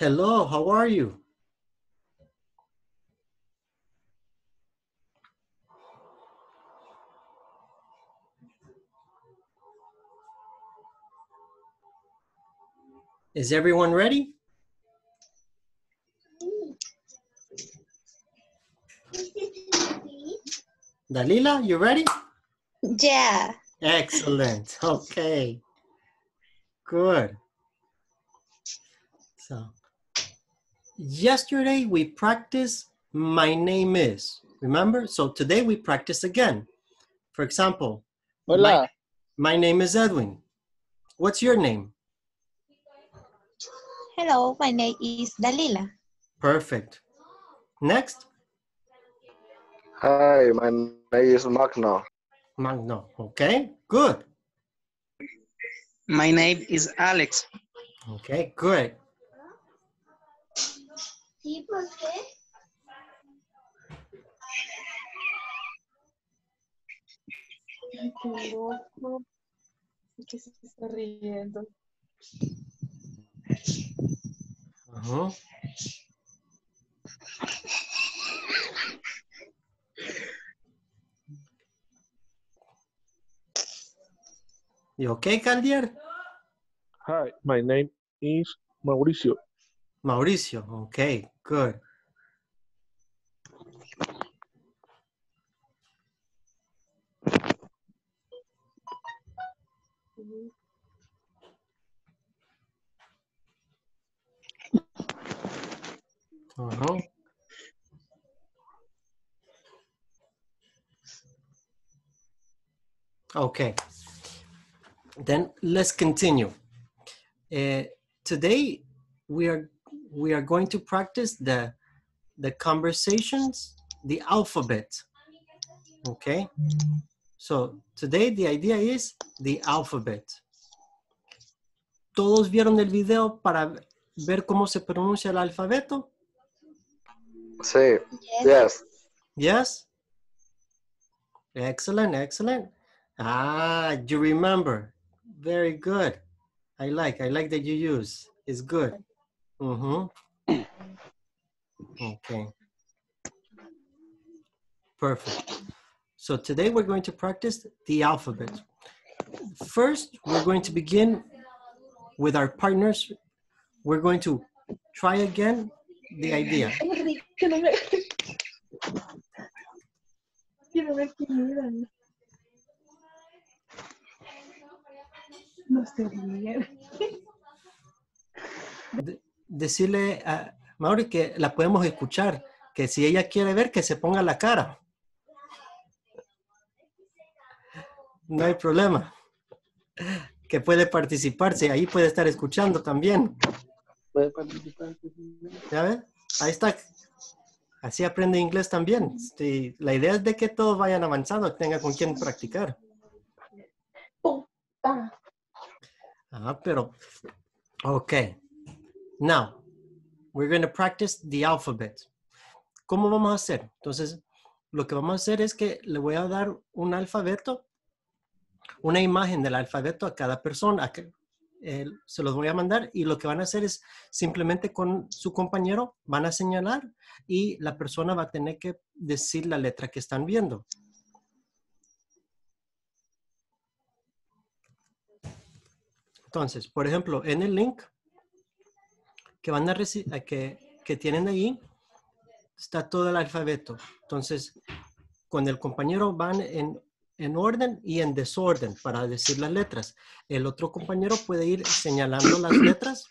Hello, how are you? Is everyone ready? Dalila, you ready? Yeah. Excellent. Okay. Good. So, yesterday we practiced my name is. Remember? So today we practice again. For example, Hola, my name is Edwin. What's your name? Hello, my name is Dalila. Perfect. Next, hi, my name is Magno. Magno. Okay, good. My name is Alex. Okay, good. Ay, qué loco. ¿Qué se está riendo? Uh-huh. You okay, Caldier? Hi, my name is Mauricio. Mauricio. Okay, good. Uh-huh. Okay. Then let's continue. Uh, today we are we are going to practice the the conversations, the alphabet. Okay. So today the idea is the alphabet. ¿Todos vieron el video para ver cómo se pronuncia el alfabeto? Sí, Yes. yes. Yes? Excellent, excellent. Ah, you remember. Very good. I like, I like that you use. It's good. Mm-hmm. Okay. Perfect. So today we're going to practice the alphabet. First, we're going to begin with our partners. We're going to try again the idea. Decirle a Mauri que la podemos escuchar, que si ella quiere ver, que se ponga la cara. No hay problema. Que puede participarse, ahí puede estar escuchando también. Puede participar. ¿Ya ves? Ahí está. Así aprende inglés también. Sí, la idea es de que todos vayan avanzando, tenga con quién practicar. Ah, pero, ok. Now, we're going to practice the alphabet. ¿Cómo vamos a hacer? Entonces, lo que vamos a hacer es que le voy a dar un alfabeto, una imagen del alfabeto a cada persona. eh, se los voy a mandar y lo que van a hacer es simplemente con su compañero van a señalar y la persona va a tener que decir la letra que están viendo. Entonces, por ejemplo, en el link que van a que, que tienen ahí, está todo el alfabeto. Entonces, con el compañero van en, en orden y en desorden para decir las letras. El otro compañero puede ir señalando las letras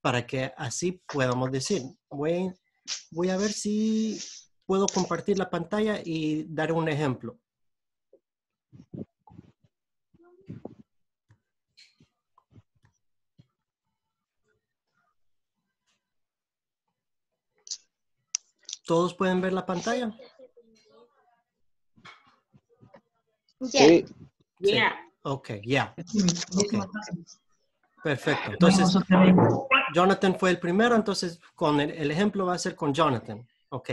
para que así podamos decir. Voy, voy a ver si puedo compartir la pantalla y dar un ejemplo. ¿Todos pueden ver la pantalla? Yeah. Sí, Sí. Ok, ya. Ok. Perfecto. Entonces, Jonathan fue el primero, entonces con el, el ejemplo va a ser con Jonathan. Ok.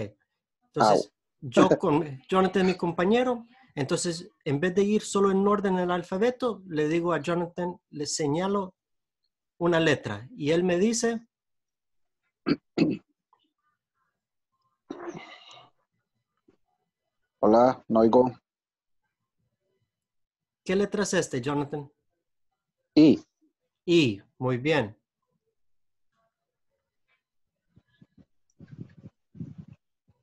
Entonces, yo con Jonathan, mi compañero, entonces en vez de ir solo en orden el alfabeto, le digo a Jonathan, le señalo una letra y él me dice Hola, no oigo. ¿Qué letra es este, Jonathan? I. I. Muy bien.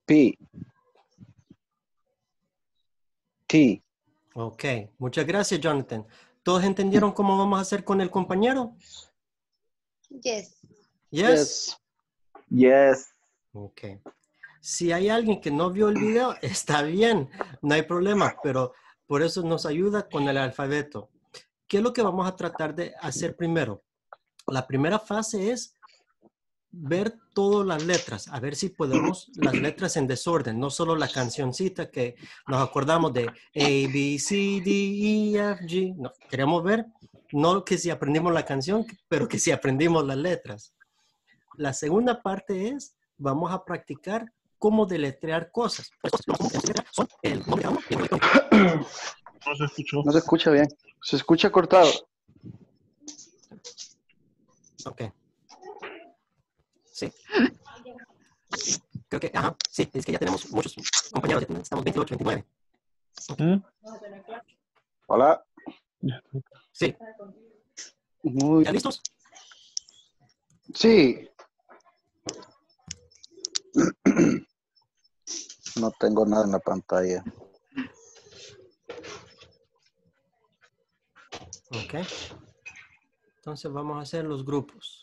P. T. Ok. Muchas gracias, Jonathan. ¿Todos entendieron cómo vamos a hacer con el compañero? Yes. Yes. Yes. Ok. Si hay alguien que no vio el video, está bien, no hay problema, pero por eso nos ayuda con el alfabeto. ¿Qué es lo que vamos a tratar de hacer primero? La primera fase es ver todas las letras, a ver si podemos las letras en desorden, no solo la cancioncita que nos acordamos de A, B, C, D, E, F, G. No, queremos ver, no que si aprendimos la canción, pero que si aprendimos las letras. La segunda parte es, vamos a practicar cómo deletrear cosas. Son el nombre de uno y el nombre de otro. No se escuchó. No se escucha bien. Se escucha cortado. Ok. Sí. Creo que, ajá, sí, es que ya tenemos muchos compañeros, ya tenemos- estamos 28, 29. ¿Mm? Hola. Sí, Muy ¿ya listos? Sí. No tengo nada en la pantalla. Ok. Entonces vamos a hacer los grupos.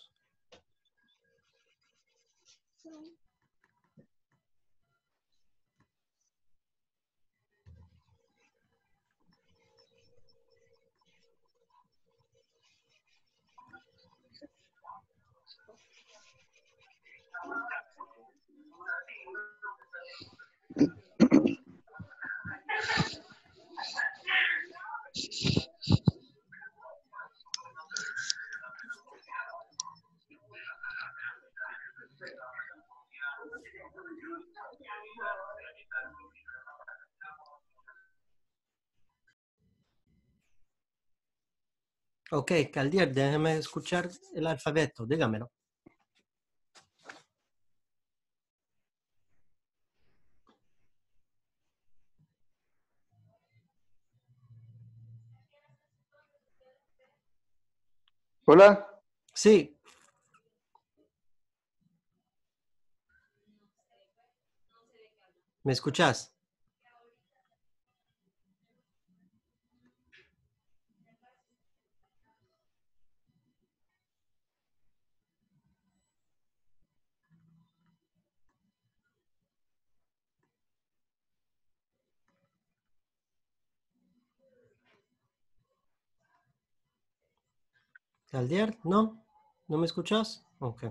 Ok, Caldier, déjeme escuchar el alfabeto, dígamelo. Hola. Sí. ¿Me escuchas? Caldier, ¿no? ¿No me escuchas? Ok.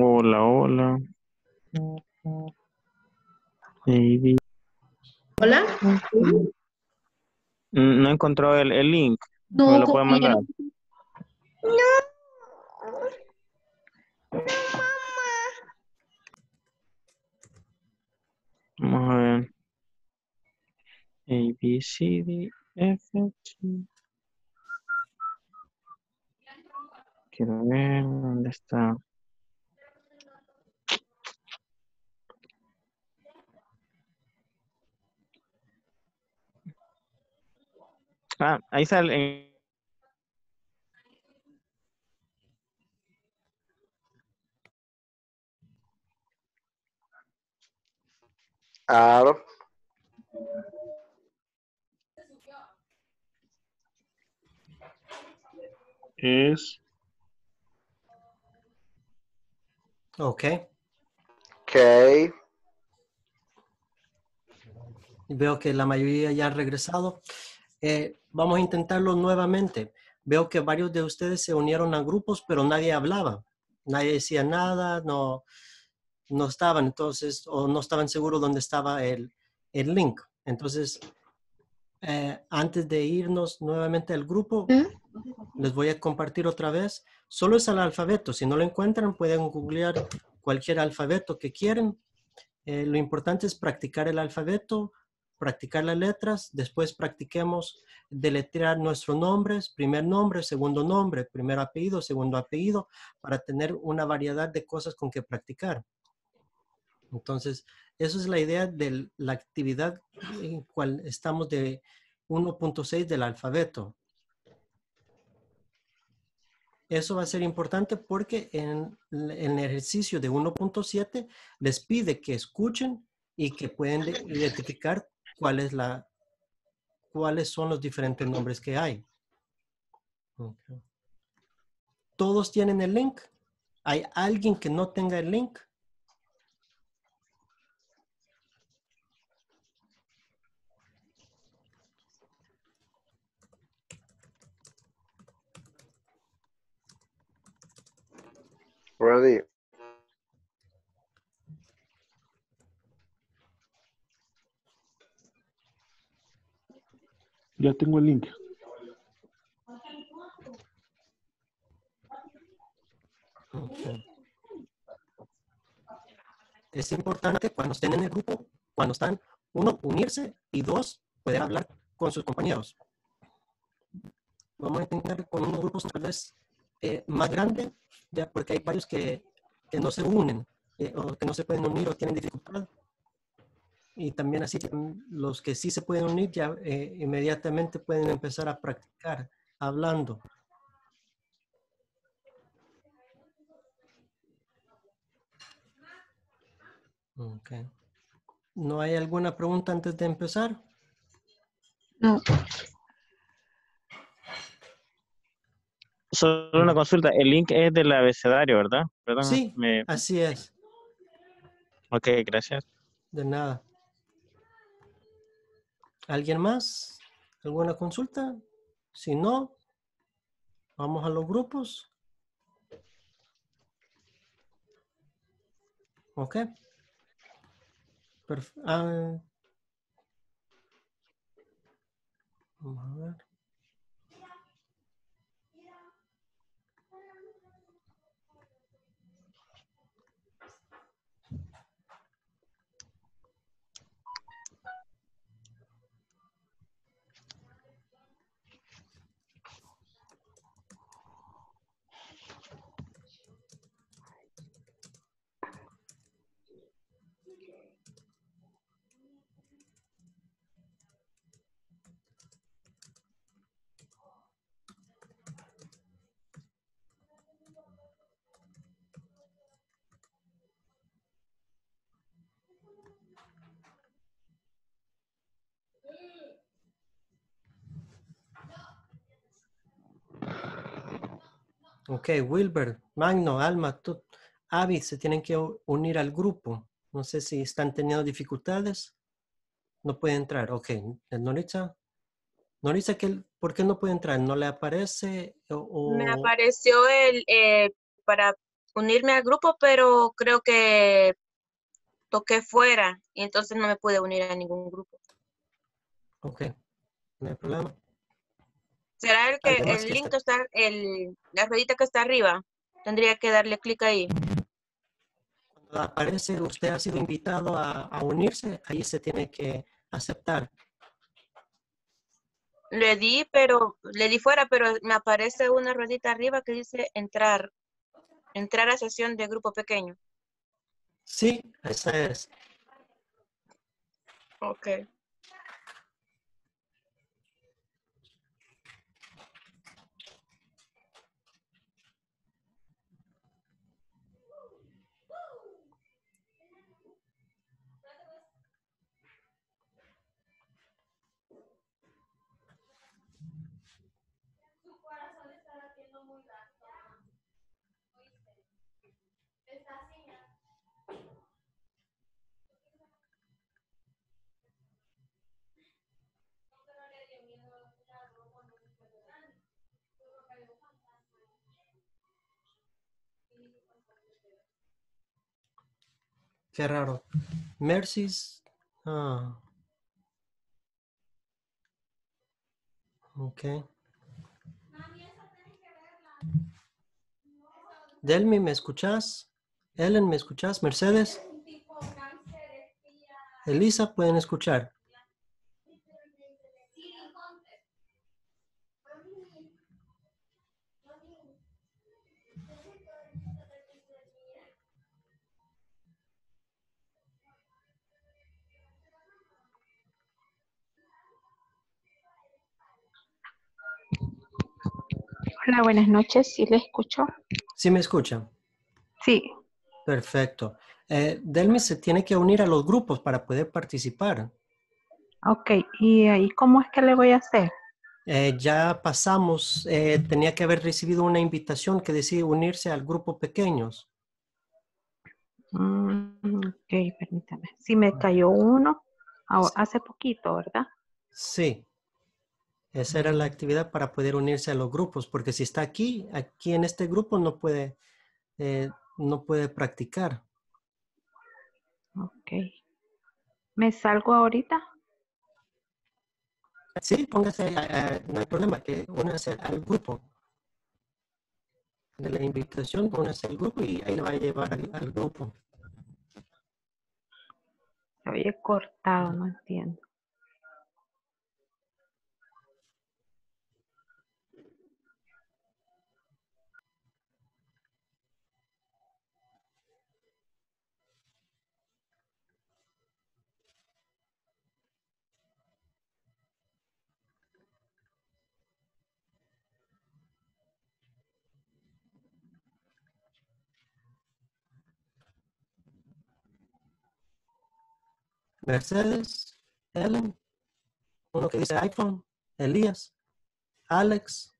Hola, hola. Maybe. Hola. Mm, No he encontrado el, el link. No, ¿Me lo puede mandar? Vamos a ver. A, B, C, D, F, G. Quiero ver dónde está. Ah, ahí sale. Claro. Es Ok. Ok. Veo que la mayoría ya ha regresado. Eh, vamos a intentarlo nuevamente. Veo que varios de ustedes se unieron a grupos, pero nadie hablaba. Nadie decía nada, no, no estaban entonces, o no estaban seguros dónde estaba el, el link. Entonces, eh, antes de irnos nuevamente al grupo, les voy a compartir otra vez. Solo es el alfabeto. Si no lo encuentran, pueden googlear cualquier alfabeto que quieren. Eh, lo importante es practicar el alfabeto, practicar las letras, después practiquemos deletrear nuestros nombres, primer nombre, segundo nombre, primer apellido, segundo apellido, para tener una variedad de cosas con que practicar. Entonces, eso es la idea de la actividad en cual estamos de 1.6 del alfabeto. Eso va a ser importante porque en, en el ejercicio de 1.7 les pide que escuchen y que pueden de- identificar cuál es la, cuáles son los diferentes nombres que hay. ¿Todos tienen el link? ¿Hay alguien que no tenga el link? Ready. Ya tengo el link. Es importante cuando estén en el grupo, cuando están, uno, unirse y dos, poder hablar con sus compañeros. Vamos a intentar con unos grupos tal vez eh, más grandes, ya porque hay varios que, que no se unen eh, o que no se pueden unir o tienen dificultad. Y también así los que sí se pueden unir ya eh, inmediatamente pueden empezar a practicar hablando. ¿No hay alguna pregunta antes de empezar? No. Solo una consulta. El link es del abecedario, ¿verdad? Perdón, Sí. me- Así es, Ok, gracias. de nada. ¿Alguien más? ¿Alguna consulta? Si no, vamos a los grupos. Ok. Ah. Vamos a ver. Ok, Wilber, Magno, Alma, tú, se tienen que unir al grupo. No sé si están teniendo dificultades. No puede entrar. Ok, ¿el Noritza. Noritza, ¿qué- ¿por qué no puede entrar? ¿No le aparece? O, Me apareció el eh, para unirme al grupo, pero creo que toqué fuera y entonces no me pude unir a ningún grupo. Ok, no hay problema. ¿Será el que Además el que link está- está, el, la ruedita que está arriba? Tendría que darle clic ahí. Cuando aparece usted ha sido invitado a, a unirse, ahí se tiene que aceptar. Le di, pero le di fuera, pero me aparece una ruedita arriba que dice entrar, entrar a sesión de grupo pequeño. Sí, esa es. Ok. Qué raro. Mercy's. Ah. Ok. Delmi, ¿me escuchas? Ellen, ¿me escuchas? Mercedes. Elisa, ¿pueden escuchar? Hola, buenas noches. ¿Sí le escucho? ¿Sí me escuchan? Sí. Perfecto. Eh, Delmi se tiene que unir a los grupos para poder participar. Ok. ¿Y ahí cómo es que le voy a hacer? Eh, ya pasamos, eh, tenía que haber recibido una invitación que decía unirse al grupo pequeños. Mm, ok, permítame. Sí me cayó uno hace poquito, ¿verdad? Sí. Esa era la actividad para poder unirse a los grupos, porque si está aquí, aquí en este grupo no puede, eh, no puede practicar. Ok. ¿Me salgo ahorita? Sí, póngase, ahí, eh, no hay problema, que únase al grupo. De la invitación, únase al grupo y ahí le va a llevar al, al grupo. Se oye cortado, no entiendo. Mercedes, Ellen, uno que dice iPhone, Elías, Alex.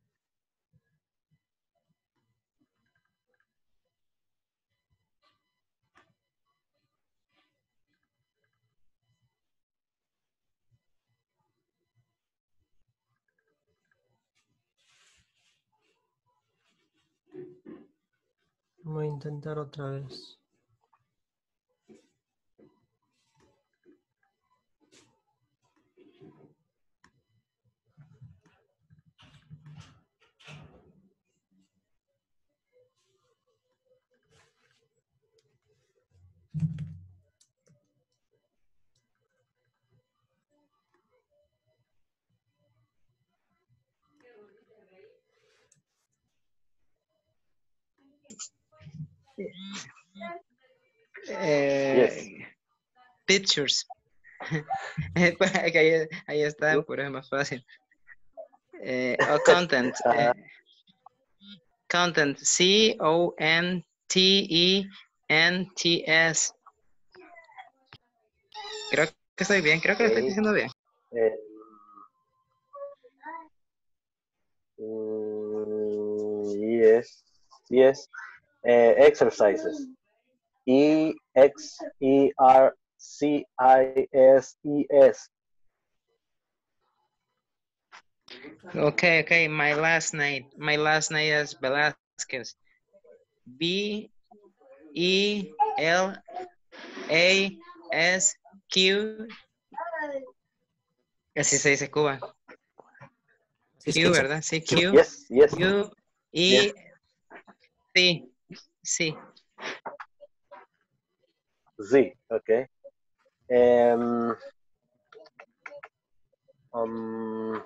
Voy a intentar otra vez. Eh, Pictures. Pues, ahí, ahí está, pero es más fácil. Eh, o content. eh, content. C-O-N-T-E-N-T-S. Creo que estoy bien, creo que lo estoy diciendo bien. Eh, mm, yes, yes. Eh, exercises. E X E R C I S E S. Okay, okay. My last name, my last name is Velasquez. B E L A S Q. Así se dice Cuba. Q, ¿verdad? Sí, Q. Yes, yes. Q y sí, sí. Z, okay. Um, um,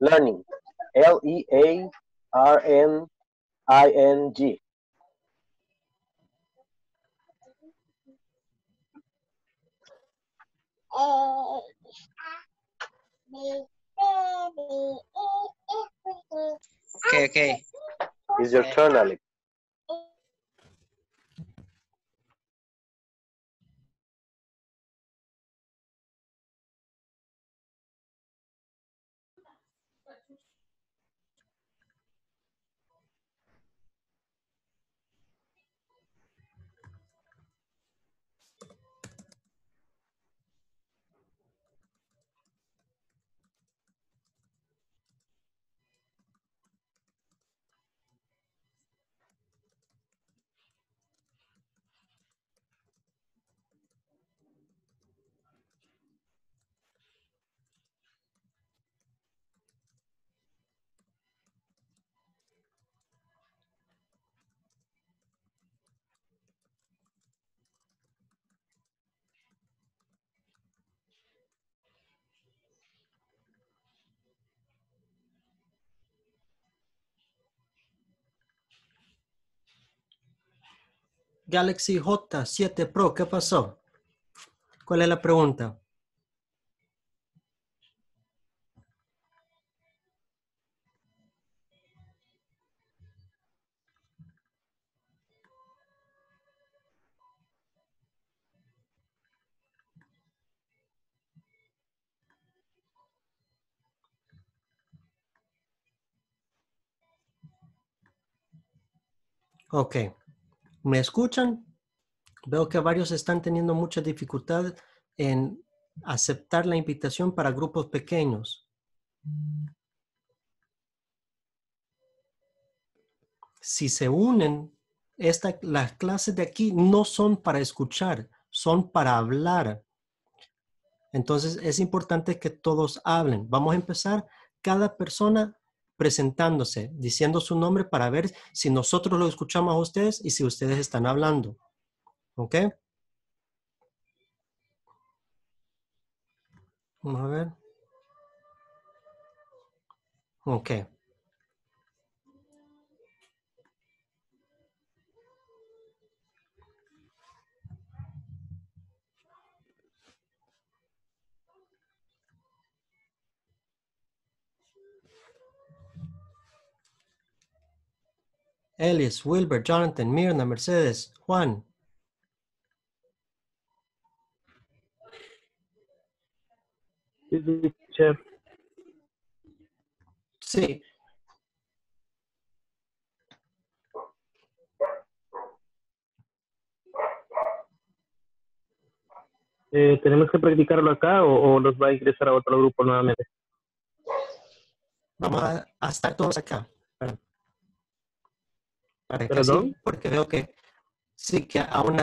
learning. L E A R N I N G. Okay, okay. Is your turn, Alex. Galaxy J7 Pro, ¿qué pasó? ¿Cuál es la pregunta? Ok. ¿Me escuchan? Veo que varios están teniendo mucha dificultad en aceptar la invitación para grupos pequeños. Si se unen, esta, las clases de aquí no son para escuchar, son para hablar. Entonces es importante que todos hablen. Vamos a empezar cada persona presentándose, diciendo su nombre para ver si nosotros lo escuchamos a ustedes y si ustedes están hablando. ¿Ok? Vamos a ver. Ok. Ellis, Wilbert, Jonathan, Mirna, Mercedes, Juan. Sí. Eh, ¿Tenemos que practicarlo acá o, o nos va a ingresar a otro grupo nuevamente? Vamos a, a estar todos acá. Así- ¿Perdón? porque veo que sí que aún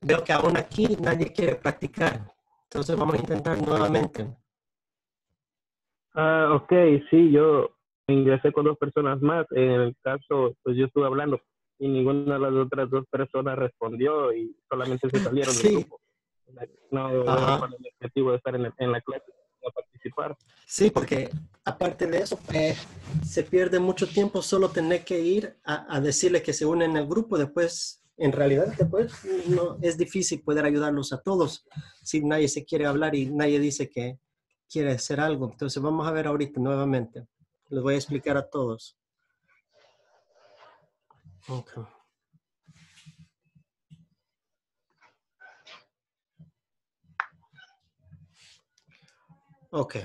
veo que aún aquí nadie quiere practicar. Entonces vamos a intentar nuevamente. Ah, ok, sí, yo ingresé con dos personas más. En el caso, pues yo estuve hablando y ninguna de las otras dos personas respondió y solamente se salieron Sí. del grupo. No, no con el objetivo de estar en, en la clase, participar. Sí, porque aparte de eso, eh, se pierde mucho tiempo solo tener que ir a, a decirle que se unen al grupo. Después, en realidad, después no, es difícil poder ayudarlos a todos si nadie se quiere hablar y nadie dice que quiere hacer algo. Entonces, vamos a ver ahorita nuevamente. Les voy a explicar a todos. Ok.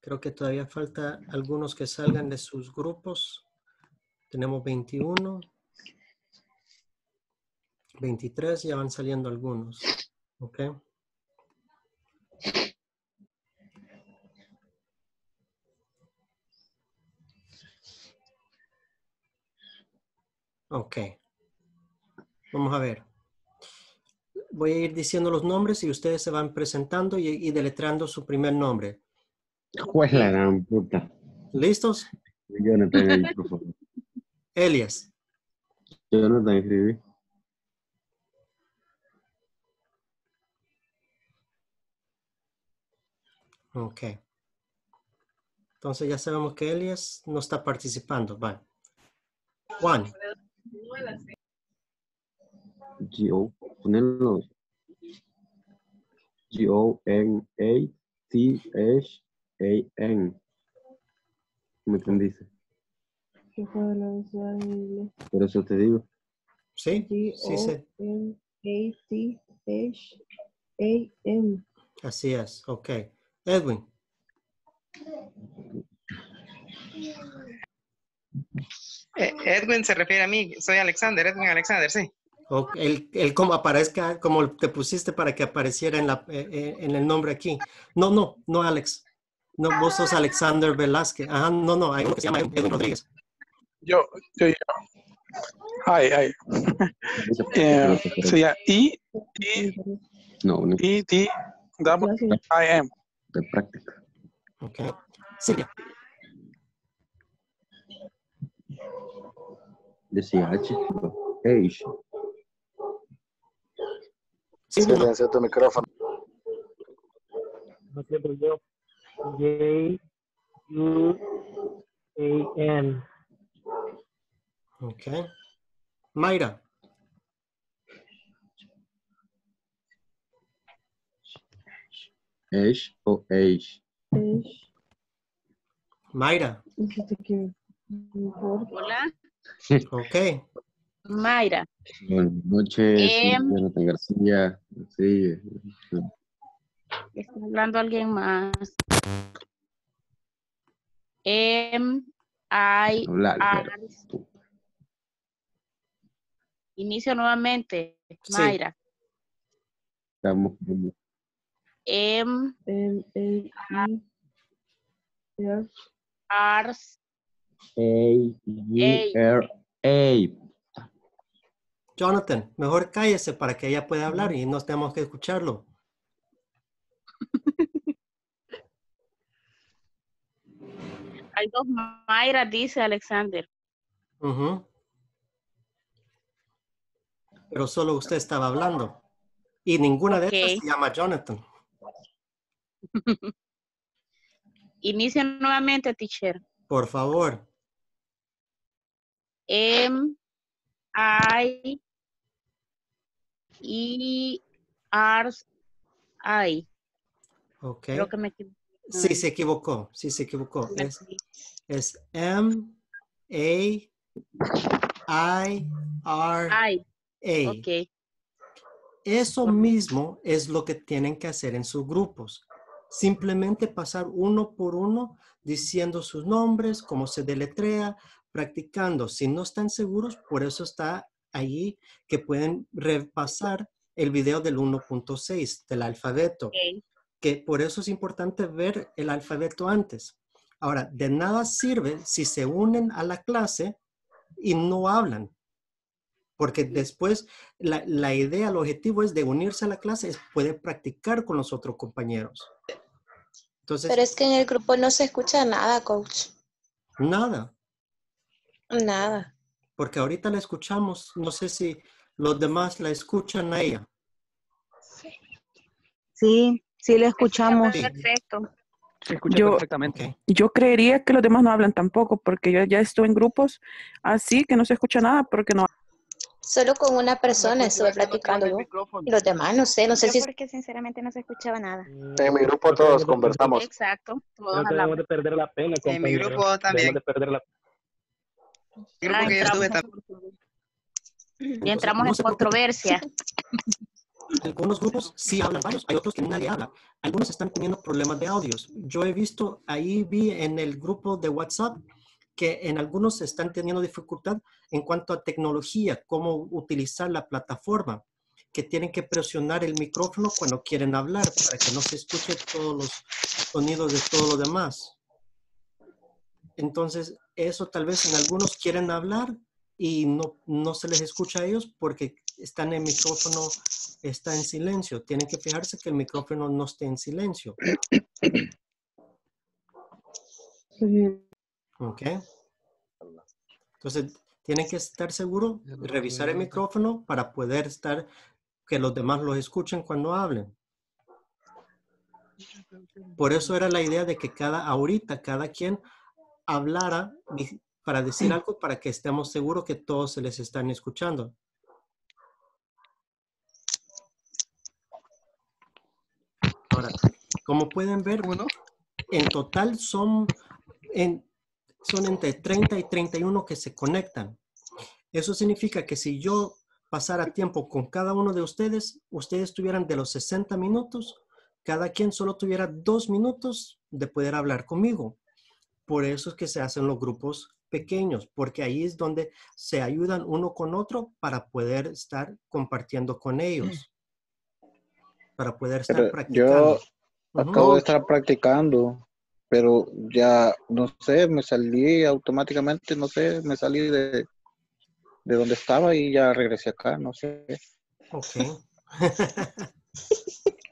Creo que todavía falta algunos que salgan de sus grupos. Tenemos 21. 23, ya van saliendo algunos. Ok. Ok. Vamos a ver. Voy a ir diciendo los nombres y ustedes se van presentando y, y deletrando su primer nombre. Pues la gran puta. ¿Listos? Jonathan ahí, por favor. Elias. Jonathan escribí. Ok. Entonces ya sabemos que Elias no está participando. Va. Juan. G-O, ponerlo. G-O-N-A-T-H-A-N. ¿Me entendiste? ¿Qué fue la inglés? Por eso te digo. Sí, sí, sí. G-O-N-A-T-H-A-N. Así es. Ok. Edwin. Eh, Edwin se refiere a mí. Soy Alexander, Edwin Alexander, sí. O el, el como aparezca, como te pusiste para que apareciera en, la, eh, eh, en el nombre aquí. No, no, no, Alex. No, vos sos Alexander Velázquez. Ajá, no, no, hay uno que se llama Edwin Rodríguez. Yo, yo, yo. Ay, ay. Eh, sería I, I, No, no, I, T, double, I, M. de práctica. Ok. Silvia. Decía H. H. Silencio tu micrófono. No siempre yo. J U A N. Ok. Mayra. H o H. H. Mayra. Hola, Ok. Mayra. Buenas noches, Em. Jonathan García. Sí. Está hablando alguien más. M, I, pero- Inicio nuevamente. Sí. Mayra. Estamos como M, M, A, I, R. A, R, A. Jonathan, mejor cállese para que ella pueda hablar y no tenemos que escucharlo. Hay dos Mayra, dice Alexander. Pero solo usted estaba hablando. Y ninguna de estas Ok. se llama Jonathan. Inicia nuevamente, teacher. Por favor. M, I, E, R, I. Ok. Creo que me equivoqué. Sí, se equivocó. Sí, se equivocó. Es, es M, A, I, R, I. A. Ok. Eso mismo es lo que tienen que hacer en sus grupos. Simplemente pasar uno por uno diciendo sus nombres, cómo se deletrea, practicando. Si no están seguros, por eso está allí que pueden repasar el video del 1.6 del alfabeto. Que por eso es importante ver el alfabeto antes. Ahora, de nada sirve si se unen a la clase y no hablan. Porque después la, la idea, el objetivo es de unirse a la clase, es poder practicar con los otros compañeros. Entonces, Pero es que en el grupo no se escucha nada, coach. nada, Nada. porque ahorita la escuchamos, no sé si los demás la escuchan a ella. Sí, sí le escuchamos. Perfecto. Yo- perfectamente. Yo creería que los demás no hablan tampoco, porque yo ya estoy en grupos así que no se escucha nada porque no. Solo con una persona estuve platicando yo. Y los demás, no sé, no sé si... porque sinceramente no se escuchaba nada. En mi grupo todos conversamos. Exacto. Todos No hablamos. debemos de perder la pena, En mi grupo también. Debemos de perder la El grupo que yo estuve también. Y entramos en controversia. Algunos grupos sí hablan varios, hay otros que nadie habla. Algunos están teniendo problemas de audios. Yo he visto, ahí vi en el grupo de WhatsApp que en algunos están teniendo dificultad en cuanto a tecnología, cómo utilizar la plataforma, que tienen que presionar el micrófono cuando quieren hablar para que no se escuche todos los sonidos de todo lo demás. Entonces, eso tal vez en algunos quieren hablar y no, no se les escucha a ellos porque están en micrófono, está en silencio. Tienen que fijarse que el micrófono no esté en silencio. ¿Ok? Entonces, tienen que estar seguros, revisar el micrófono para poder estar, que los demás los escuchen cuando hablen. Por eso era la idea de que cada, ahorita, cada quien hablara para decir algo para que estemos seguros que todos se les están escuchando. Ahora, como pueden ver, en total son, en, son entre 30 y 31 que se conectan. Eso significa que si yo pasara tiempo con cada uno de ustedes, ustedes tuvieran de los 60 minutos, cada quien solo tuviera dos minutos de poder hablar conmigo. Por eso es que se hacen los grupos pequeños, porque ahí es donde se ayudan uno con otro para poder estar compartiendo con ellos, para poder estar Pero practicando. yo acabo de estar practicando, pero ya, no sé, me salí automáticamente, no sé, me salí de, de donde estaba y ya regresé acá, no sé. Ok.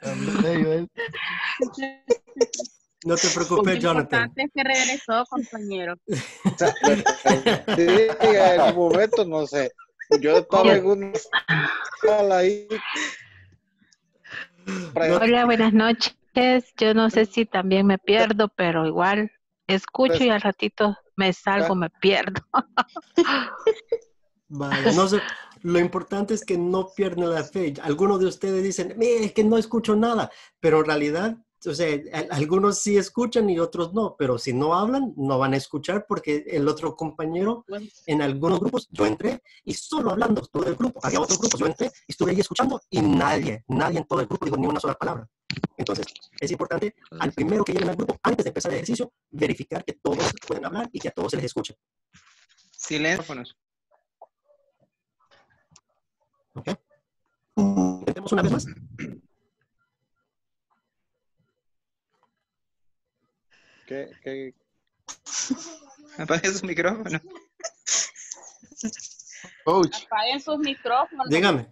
No te preocupes, Lo Jonathan. importante es que regresó, compañero. Sí, en el momento, no sé. Yo estaba en una sala ahí. Hola, buenas noches. Yo no sé si también me pierdo, pero igual escucho y al ratito me salgo, me pierdo. Vale, no sé, lo importante es que no pierdan la fe. Algunos de ustedes dicen, "Mire, es que no escucho nada, pero en realidad, o sea, a- algunos sí escuchan y otros no, pero si no hablan, no van a escuchar porque el otro compañero, en algunos grupos, yo entré y solo hablando todo el grupo, había otros grupos, yo entré y estuve ahí escuchando y nadie, nadie en todo el grupo dijo ni una sola palabra. Entonces, es importante al primero que lleguen al grupo, antes de empezar el ejercicio, verificar que todos pueden hablar y que a todos se les escuche. Silencio. Intentemos una vez más. ¿Qué, qué? Apague su micrófono. Coach, Apaguen sus micrófonos. Dígame.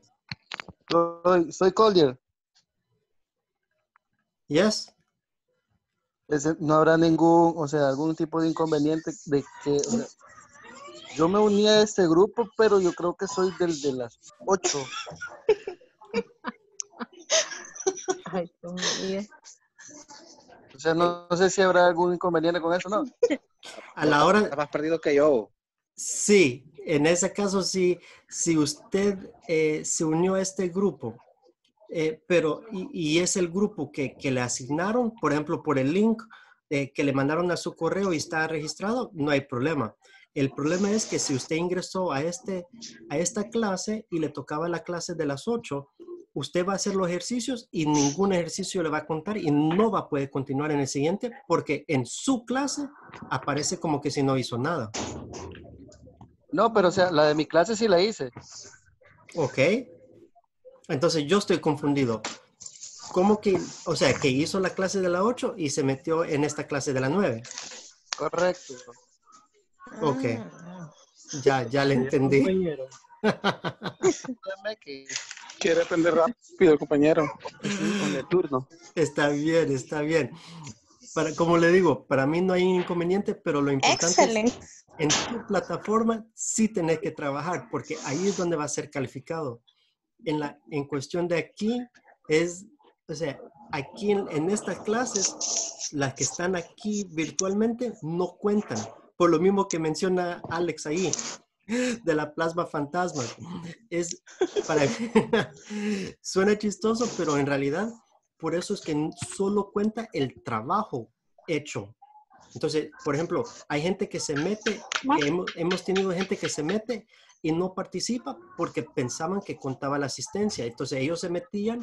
Soy, soy Collier. Yes. No habrá ningún, o sea, algún tipo de inconveniente de que, o sea, yo me uní a este grupo, pero yo creo que soy del de las ocho. Ay. O sea, no, no sé si habrá algún inconveniente con eso, ¿no? A la hora... Más perdido que yo. Sí, en ese caso sí, si usted eh, se unió a este grupo, eh, pero y, y es el grupo que, que le asignaron, por ejemplo, por el link eh, que le mandaron a su correo y está registrado, no hay problema. El problema es que si usted ingresó a, este, a esta clase y le tocaba la clase de las 8, usted va a hacer los ejercicios y ningún ejercicio le va a contar y no va a poder continuar en el siguiente porque en su clase aparece como que si no hizo nada. No, pero o sea, la de mi clase sí la hice. Ok. Entonces yo estoy confundido. ¿Cómo que, o sea, que hizo la clase de la 8 y se metió en esta clase de la 9? Correcto. Ok. Ya, ya le entendí. quiere aprender rápido, compañero. Con el turno. Está bien, está bien. Para, como le digo, para mí no hay inconveniente, pero lo importante Excelente. es en tu plataforma sí tenés que trabajar, porque ahí es donde va a ser calificado. En, la, en cuestión de aquí, es, o sea, aquí en, en estas clases, las que están aquí virtualmente no cuentan. Por lo mismo que menciona Alex ahí, de la plasma fantasma. Es para suena chistoso, pero en realidad por eso es que solo cuenta el trabajo hecho. Entonces, por ejemplo, hay gente que se mete, hemos, hemos tenido gente que se mete y no participa porque pensaban que contaba la asistencia. Entonces ellos se metían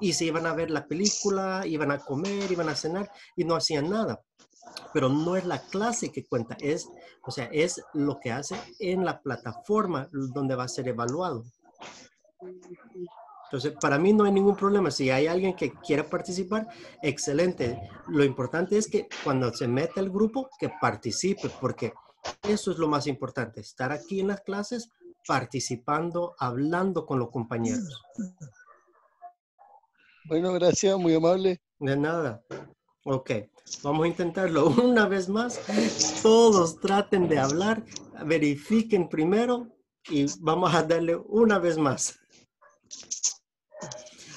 y se iban a ver la película, iban a comer, iban a cenar y no hacían nada. Pero no es la clase que cuenta, es, o sea, es lo que hace en la plataforma donde va a ser evaluado. Entonces, para mí no hay ningún problema. Si hay alguien que quiera participar, excelente. Lo importante es que cuando se mete al grupo, que participe, porque Eso es lo más importante, estar aquí en las clases, participando, hablando con los compañeros. Bueno, gracias, muy amable. De nada. Ok, vamos a intentarlo una vez más. Todos traten de hablar, verifiquen primero y vamos a darle una vez más.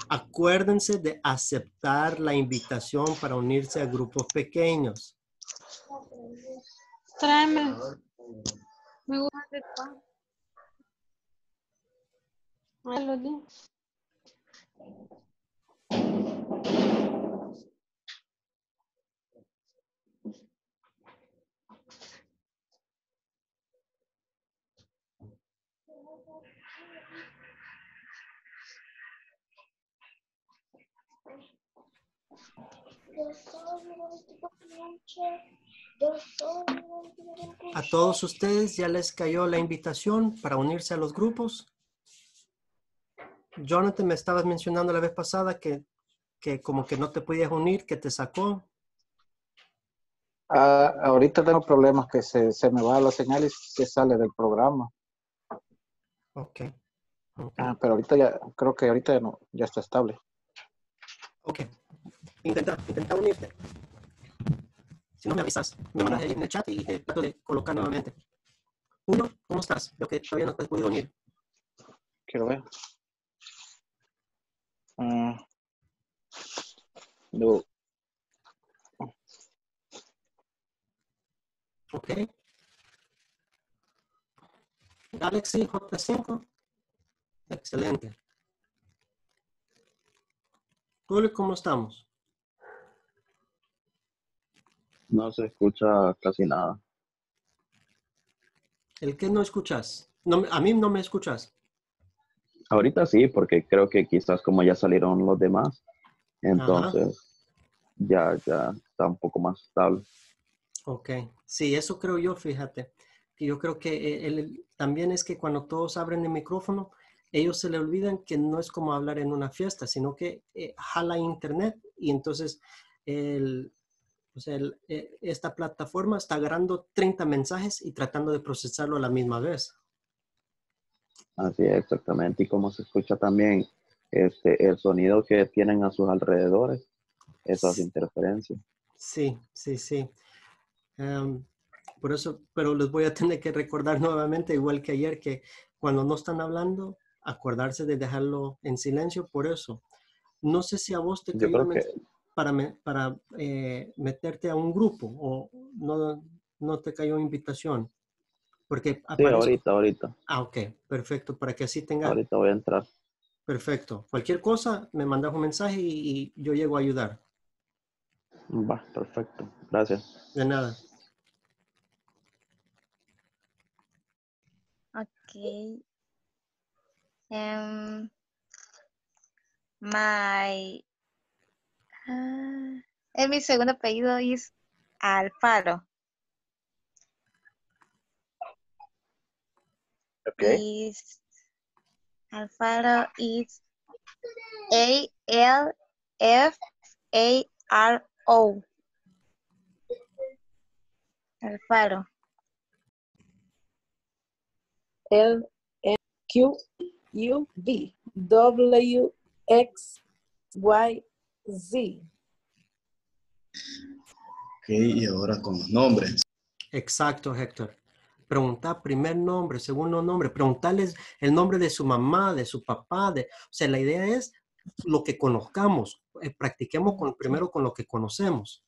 Acuérdense de aceptar la invitación para unirse a grupos pequeños. Tráeme. Me gusta el pan. Ahí lo di. ¿A todos ustedes ya les cayó la invitación para unirse a los grupos? Jonathan, me estabas mencionando la vez pasada que, que como que no te podías unir, que te sacó. Ah, ahorita tengo problemas que se, se me va la señal y se sale del programa. Ok. Ah, pero ahorita ya, creo que ahorita ya, no, ya está estable. Ok. Intenta, intenta unirte. Si no me avisas, me mandas en el chat y te trato de colocar nuevamente. Uno, ¿cómo estás? Veo que todavía no te has podido unir. Quiero ver. Ah, no. Ok. Galaxy J5. Excelente. Julio, ¿cómo estamos? No se escucha casi nada. ¿El qué no escuchas? No, a mí no me escuchas. Ahorita sí, porque creo que quizás como ya salieron los demás, entonces ya, ya está un poco más estable. Ok, sí, eso creo yo, fíjate. Que yo creo que eh, el- también es que cuando todos abren el micrófono, ellos se le olvidan que no es como hablar en una fiesta, sino que eh, jala internet y entonces el, sea, el- eh, esta plataforma está agarrando 30 mensajes y tratando de procesarlo a la misma vez. Así es, exactamente. Y como se escucha también este, el sonido que tienen a sus alrededores, eso hace interferencia. Sí, sí, sí. Em, por eso, pero les voy a tener que recordar nuevamente, igual que ayer, que cuando no están hablando, acordarse de dejarlo en silencio por eso. No sé si a vos te cayó que- para, me- para eh, meterte a un grupo o no, no te cayó invitación. Porque Sí, ahorita, ahorita. Ah, ok, perfecto, para que así tenga... Ahorita voy a entrar. Perfecto. Cualquier cosa, me mandas un mensaje y, y yo llego a ayudar. Va, perfecto. Gracias. De nada. Okay. Um, my, ah, es mi segundo apellido es Alfaro. Okay. Is Alfaro is A L F A R O. Alfaro. L Q U V W X Y Z. Ok, y ahora con los nombres. Exacto, Héctor. Preguntar primer nombre, segundo nombre, preguntarles el nombre de su mamá, de su papá, de, o sea, la idea es lo que conozcamos, eh, practiquemos con, primero con lo que conocemos.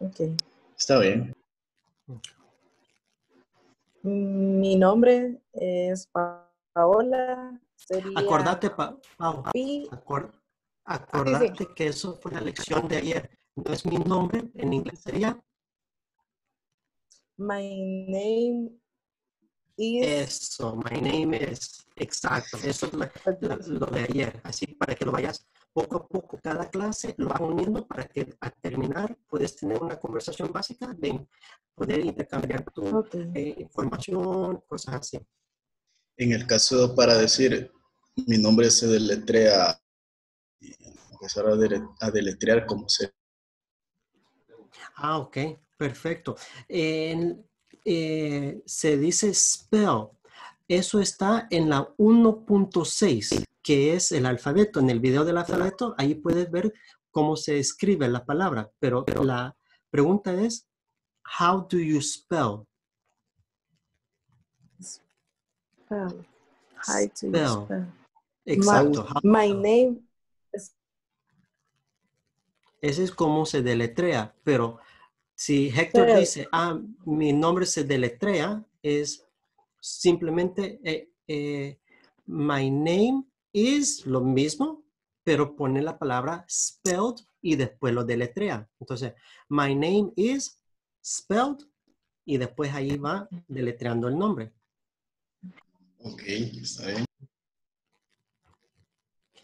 Okay. Está bien. Mi nombre es Pa- Paola. Sería Acordate, Pa- Pau, Pi- acor- acordate que eso fue la lección de ayer. No es mi nombre, en inglés sería My name is. eso, my name is, exacto, eso es la- la- lo de ayer, así para que lo vayas poco a poco, cada clase lo vas uniendo para que al terminar puedes tener una conversación básica de poder intercambiar tu eh, información, cosas así. En el caso para decir mi nombre se deletrea y empezar a, dele- a deletrear como se Ah, ok, Perfecto. En- eh, se dice spell. Eso está en la 1.6, que es el alfabeto. En el video del alfabeto, ahí puedes ver cómo se escribe la palabra. Pero la pregunta es, how do you spell? Spell. How to Spell. spell. Exacto. My, my name is Ese es como se deletrea, pero si Héctor Pero- dice, ah, mi nombre se deletrea, es simplemente, eh, eh, my name is lo mismo, pero pone la palabra spelled y después lo deletrea. Entonces, my name is spelled y después ahí va deletreando el nombre. Ok, está bien.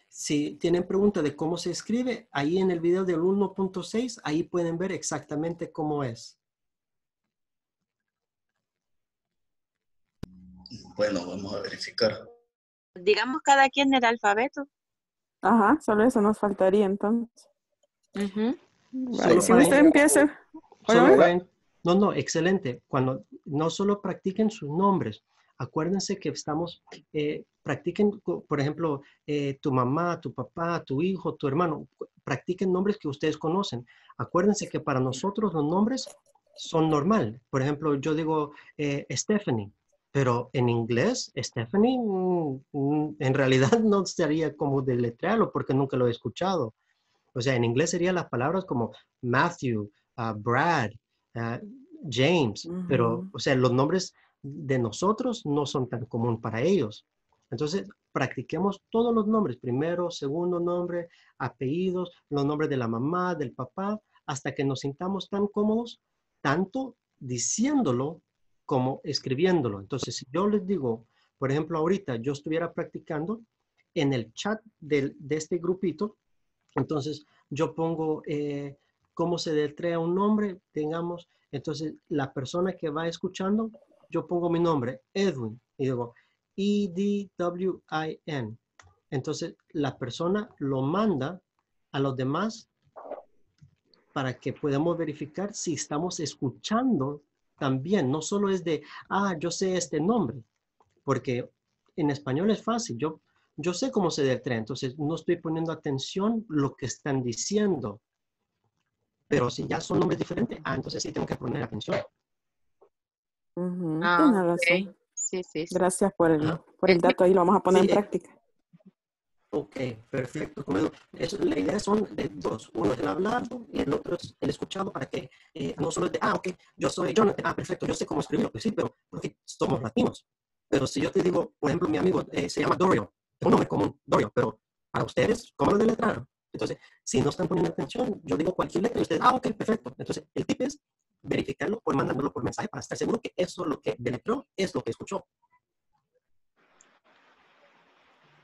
Si tienen pregunta de cómo se escribe, ahí en el video del 1.6, ahí pueden ver exactamente cómo es. Bueno, vamos a verificar. Digamos cada quien el alfabeto. Ajá, solo eso nos faltaría entonces. Solo si para- usted empieza. No, no, excelente. Cuando no solo practiquen sus nombres, acuérdense que estamos, eh, practiquen, por ejemplo, eh, tu mamá, tu papá, tu hijo, tu hermano, practiquen nombres que ustedes conocen. Acuérdense que para nosotros los nombres son normal. Por ejemplo, yo digo eh, Stephanie, pero en inglés, Stephanie, en realidad no sería como deletrearlo porque nunca lo he escuchado. O sea, en inglés serían las palabras como Matthew, ah, Brad, ah, James, pero, Ujú. o sea, los nombres de nosotros no son tan común para ellos. Entonces, practiquemos todos los nombres, primero, segundo nombre, apellidos, los nombres de la mamá, del papá, hasta que nos sintamos tan cómodos, tanto diciéndolo como escribiéndolo. Entonces, si yo les digo, por ejemplo, ahorita yo estuviera practicando en el chat de este grupito, entonces, yo pongo eh, cómo se deletrea un nombre, digamos, entonces la persona que va escuchando, yo pongo mi nombre, Edwin, y digo E-D-W-I-N. Entonces, la persona lo manda a los demás para que podamos verificar si estamos escuchando también. No solo es de, ah, yo sé este nombre, porque en español es fácil. Yo, yo sé cómo se deletrea, entonces no estoy poniendo atención lo que están diciendo. Pero si ya son nombres diferentes, ah, entonces sí tengo que poner atención. Ah, tiene ok. razón. Sí, sí. sí. Gracias por el, por el dato, ahí lo vamos a poner Sí, en eh, práctica. Ok, perfecto. Eso, la idea son de dos. Uno es el hablado y el otro es el escuchado para que eh, no solo es de, ah, ok, yo soy Jonathan, ah, perfecto, yo sé cómo escribirlo, pues sí, pero porque somos latinos. Pero si yo te digo, por ejemplo, mi amigo eh, se llama Dorio, es un nombre común, Dorio, pero para ustedes, ¿cómo lo deletraron? Entonces, si no están poniendo atención, yo digo cualquier letra y ustedes, ah, ok, perfecto. Entonces, el tip es verificarlo o mandándolo por mensaje para estar seguro que eso lo que deletró es lo que escuchó.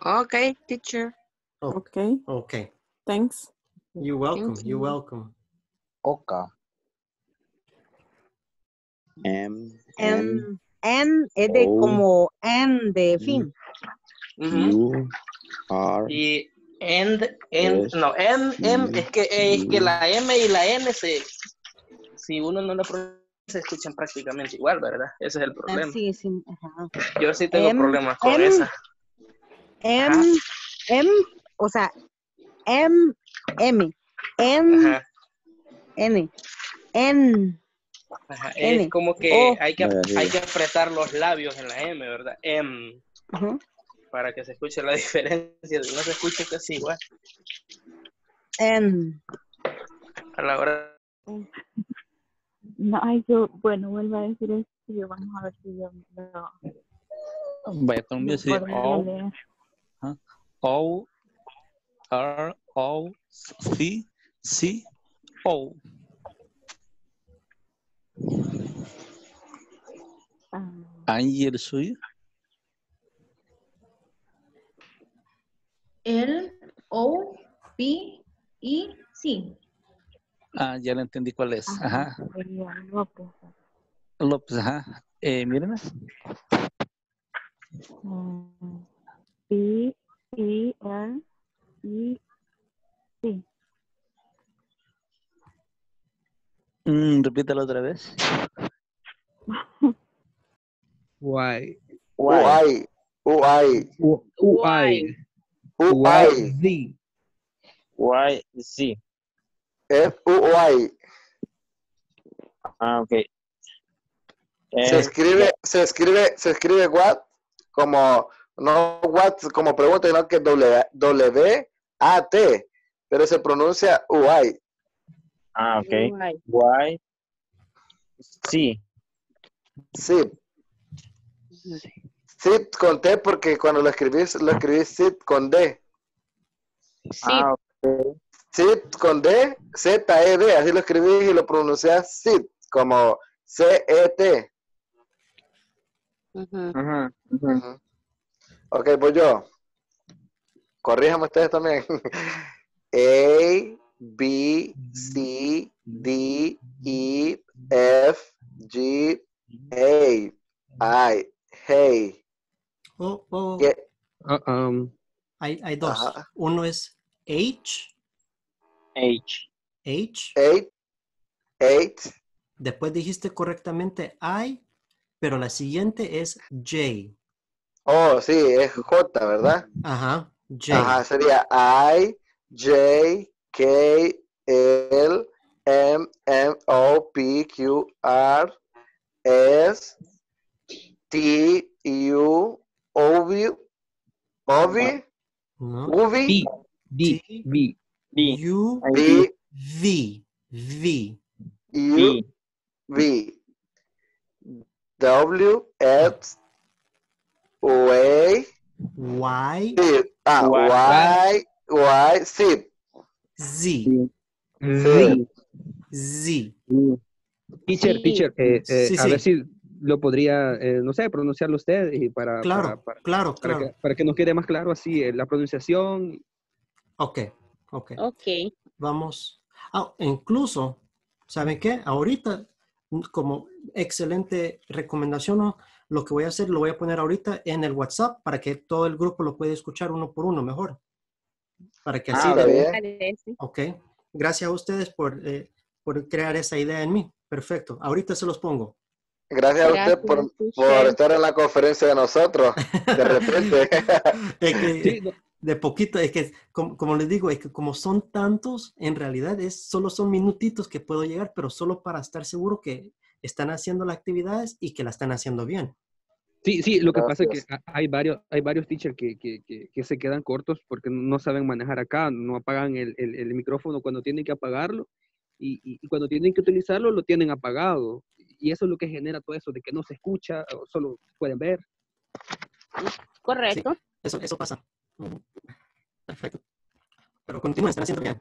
Ok, teacher. Ok, Ok. thanks. You're welcome, Thank you're you. welcome. Oca. M, N, En, en es de O, como en de fin. U, R, Y end, end, S, no, M, M, es que, es que la M y la N se, si uno no la pronuncia, se escuchan prácticamente igual, ¿verdad? Ese es el problema. sí, sí. Ajá. Yo sí tengo Em, problemas con em, esa. M, M, o sea, M, M, N, Ajá, N, N, ajá. N, Es como que O. hay que, hay que apretar los labios en la M, ¿verdad? M, Ujú. para que se escuche la diferencia. No se escucha casi igual. N. A la hora No, ay, yo, bueno, vuelvo a decir esto vamos a ver si yo lo, Vaya, sería podría O, R, O, C, C, O. Angie, el suyo. L, O, P, I, C. Ah, ya le entendí cuál es. ajá, López. López, ajá. Eh, mírenme. Mm, P, I, R, I, C. Mm, repítelo otra vez. Y. UI. UI. UI. UI. Z. Y, sí. F-U-Y. Ah, ok. Se Eh, escribe, se escribe, se escribe what como, no what como pregunta, sino que W, W A T, pero se pronuncia UI. Ah, ok. Y, sí. Sí. Sit con T porque cuando lo escribís, lo escribís sit con D. Ah, ok. Sit con D, Z-E-D, así lo escribís y lo pronunciás sit, como C-E-T. Ujú. Ujú. Ok, pues yo. Corríjame ustedes también. A, B, C, D, E, F, G, A, I, hey. Oh, oh, Ye- Uh, um, hay, hay dos. Ajá. Uno es H, H. H. Eight, eight, Después dijiste correctamente I, pero la siguiente es J. oh, sí, es J, ¿verdad? Ajá, J. Ajá, sería I, J, K, L, M, M, O, P, Q, R, S, T, U, O, V, O, V. U, V, B. D. B. U, B, V, V. U, V, W, X, Y, Y, Z, ah, Y, Y, Z, Z. Z. Z. Teacher, Sí. teacher, eh, eh, Sí, a sí. ver si lo podría, eh, no sé, pronunciarlo usted y para, Claro, para, para- claro, para claro. que, para que nos quede más claro así eh, la pronunciación. Ok, ok. Ok. Vamos. Ah, incluso, ¿saben qué? Ahorita, como excelente recomendación, ¿no? Lo que voy a hacer, lo voy a poner ahorita en el WhatsApp para que todo el grupo lo pueda escuchar uno por uno mejor. Para que así... Ah. Parece. Ok. Gracias a ustedes por, eh, por crear esa idea en mí. Perfecto. Ahorita se los pongo. Gracias a usted por, por estar en la conferencia de nosotros, de repente. Es que de poquito, es que como, como les digo, es que como son tantos, en realidad es solo son minutitos que puedo llegar, pero solo para estar seguro que están haciendo las actividades y que la están haciendo bien. Sí, sí, lo que pasa es Gracias. que ha- hay varios, hay varios teachers que, que, que, que se quedan cortos porque no saben manejar acá, no apagan el, el, el micrófono cuando tienen que apagarlo y, y- y cuando tienen que utilizarlo lo tienen apagado. Y eso es lo que genera todo eso, de que no se escucha, o solo pueden ver. Correcto. Eso, eso pasa. Perfecto. Pero continúen, están haciendo bien.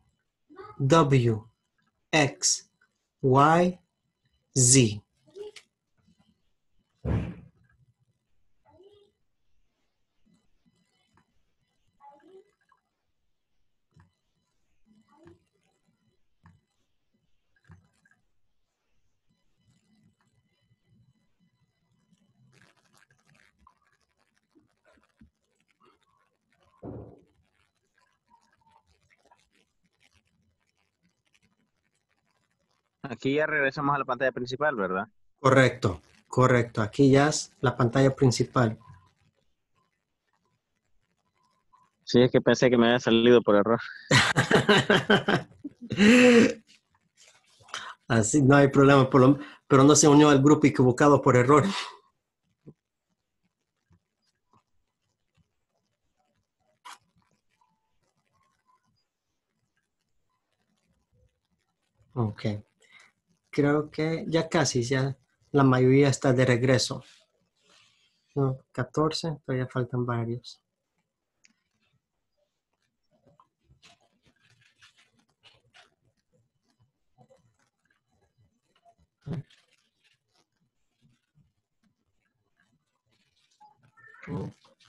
W, X, Y, Z. Aquí ya regresamos a la pantalla principal, ¿verdad? Correcto, correcto. Aquí ya es la pantalla principal. Sí, es que pensé que me había salido por error. Así no hay problema, por lo- pero no se unió al grupo equivocado por error. Ok. Creo que ya casi, ya la mayoría está de regreso. No, 14, todavía faltan varios.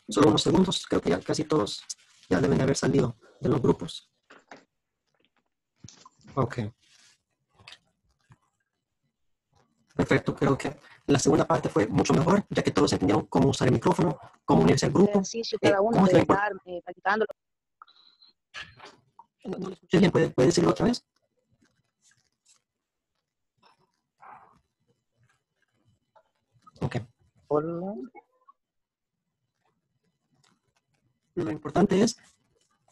Solo unos segundos, creo que ya casi todos ya deben de haber salido de los grupos. Ok. Perfecto, creo que la segunda parte fue mucho mejor, ya que todos entendieron cómo usar el micrófono, cómo unirse al grupo. eh, cada uno cómo es la debe impor- estar eh. No, no lo escuché bien, ¿puede, puede decirlo otra vez? Ok. Lo importante es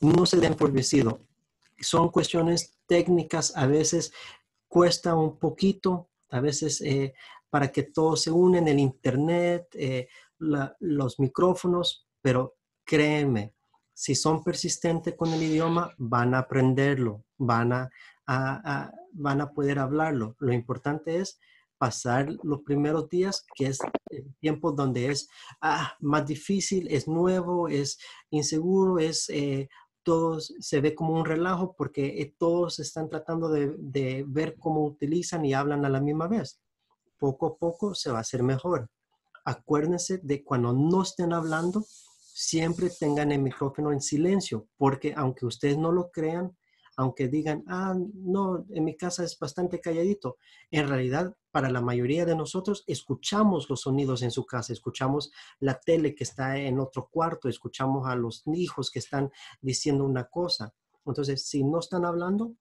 no se den por vencido. Son cuestiones técnicas, a veces cuesta un poquito, a veces eh, para que todos se unen, el internet, eh, los micrófonos, pero créanme, si son persistentes con el idioma, van a aprenderlo, van a- van a poder hablarlo. Lo importante es pasar los primeros días, que es el tiempo donde es ah, más difícil, es nuevo, es inseguro, es eh, todo se ve como un relajo porque eh, todos están tratando de, de ver cómo utilizan y hablan a la misma vez. Poco a poco se va a hacer mejor. Acuérdense de cuando no estén hablando, siempre tengan el micrófono en silencio, porque aunque ustedes no lo crean, aunque digan, ah, no, en mi casa es bastante calladito, en realidad para la mayoría de nosotros escuchamos los sonidos en su casa, escuchamos la tele que está en otro cuarto, escuchamos a los hijos que están diciendo una cosa. Entonces, si no están hablando,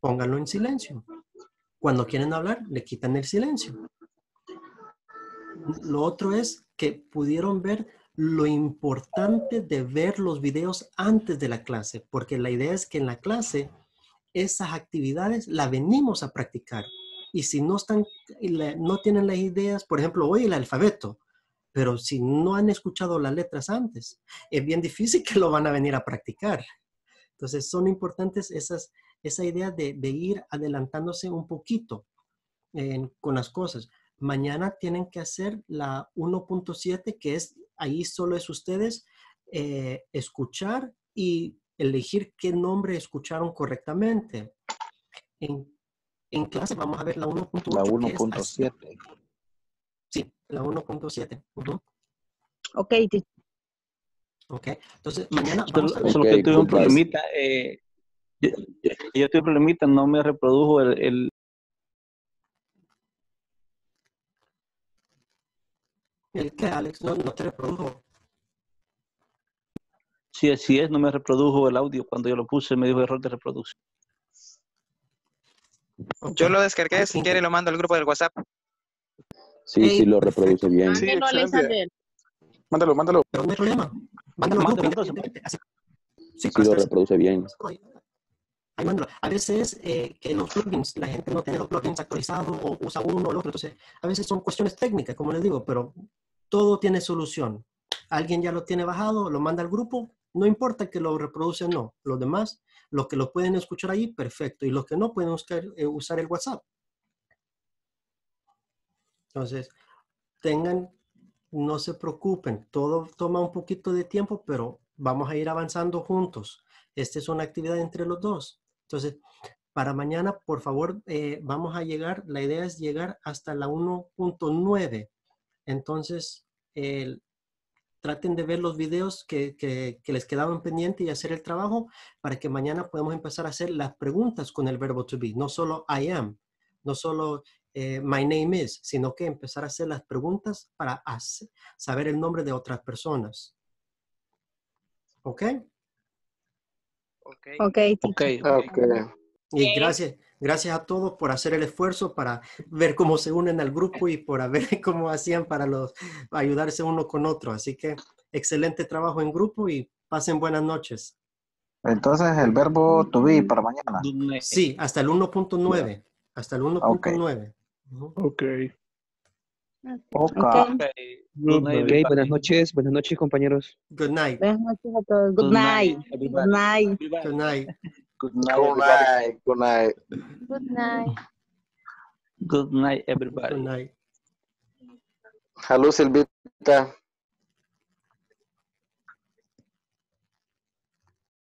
pónganlo en silencio. Cuando quieren hablar, le quitan el silencio. Lo otro es que pudieron ver lo importante de ver los videos antes de la clase, porque la idea es que en la clase esas actividades las venimos a practicar. Y si no están, no tienen las ideas, por ejemplo, hoy el alfabeto, pero si no han escuchado las letras antes, es bien difícil que lo van a venir a practicar. Entonces, son importantes esas, esa idea de, de ir adelantándose un poquito con las cosas. Mañana tienen que hacer la 1.7, que es, ahí solo es ustedes eh, escuchar y elegir qué nombre escucharon correctamente. En, en clase vamos a ver la 1.8. La que es así. 1.7. Sí, la 1.7. Ujú. Ok, teacher. Ok, entonces mañana Solo, vamos a ver. solo que tuve un problemita. eh, yo, yo- yo tuve un problemita, no me reprodujo el, el- ¿El qué, Alex? No, no te reprodujo. Sí, así es, no me reprodujo el audio. Cuando yo lo puse me dijo error de reproducción. Yo lo descargué, si quiere lo mando al grupo del WhatsApp. Sí, sí lo reproduce bien. Sí. Mándalo, mándalo. Pero no hay problema. Mándalo independientemente. Así- Sí, Sí lo reproduce bien. Ahí mándalo. A veces eh, que los plugins, la gente no tiene los plugins actualizados o usa uno o el otro. Entonces, a veces son cuestiones técnicas, como les digo, pero todo tiene solución. Alguien ya lo tiene bajado, lo manda al grupo, no importa que lo reproduce o no. Los demás, los que lo pueden escuchar ahí, perfecto. Y los que no pueden eh, usar el WhatsApp. Entonces, tengan, no se preocupen, todo toma un poquito de tiempo, pero vamos a ir avanzando juntos. Esta es una actividad entre los dos. Entonces, para mañana, por favor, eh, vamos a llegar, la idea es llegar hasta la 1.9. Entonces, el- traten de ver los videos que, que- que les quedaban pendientes y hacer el trabajo para que mañana podamos empezar a hacer las preguntas con el verbo to be. No solo I am, no solo eh, my name is, sino que empezar a hacer las preguntas para hacer- saber el nombre de otras personas. ¿Ok? Ok, teacher. Y gracias, gracias a todos por hacer el esfuerzo para ver cómo se unen al grupo y por ver cómo hacían para los ayudarse uno con otro. Así que excelente trabajo en grupo y pasen buenas noches. Entonces el verbo to be para mañana. Sí, hasta el 1.9. Hasta el 1.9. Ok. Ok. Ok, buenas noches, buenas noches compañeros. Good night. Buenas noches a todos. Good, Good night. night, Good night. Good night. Good night. Good night. Good night. Good night, everybody. Good night. Hello, Silvita.